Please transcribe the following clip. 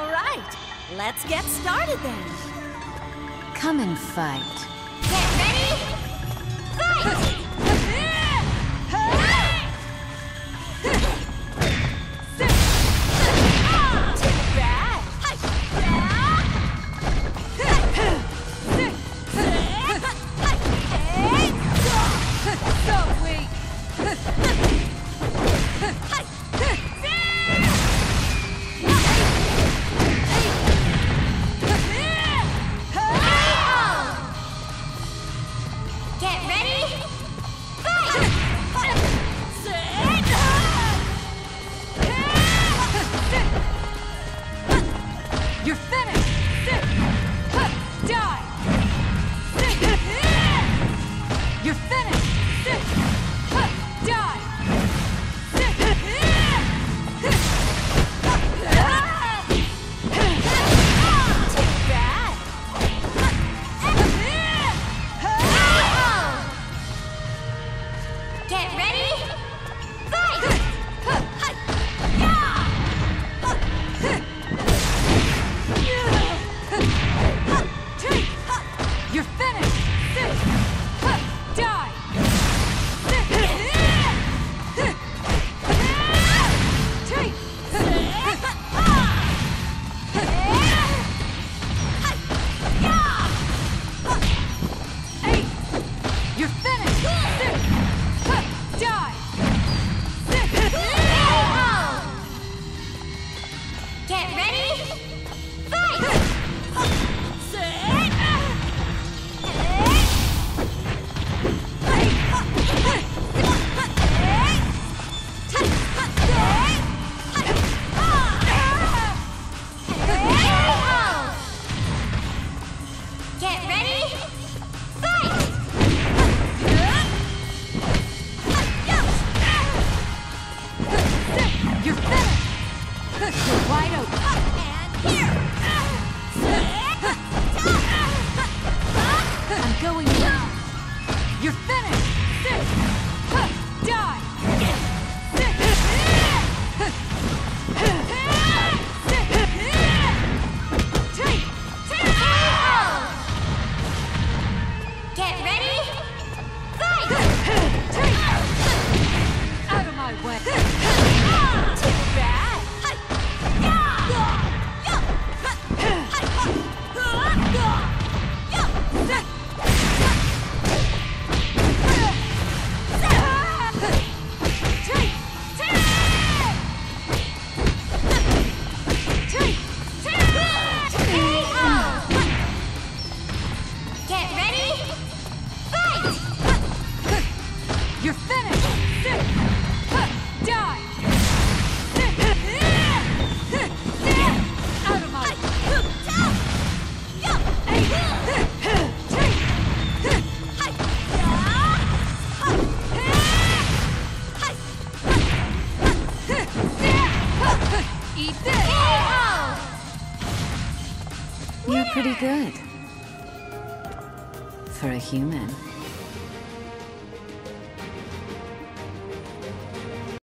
All right, let's get started then. Come and fight. Get ready! You're finished. Die. You're finished. Get Wide open. And here! You're finished. Die. You're pretty good. For a human.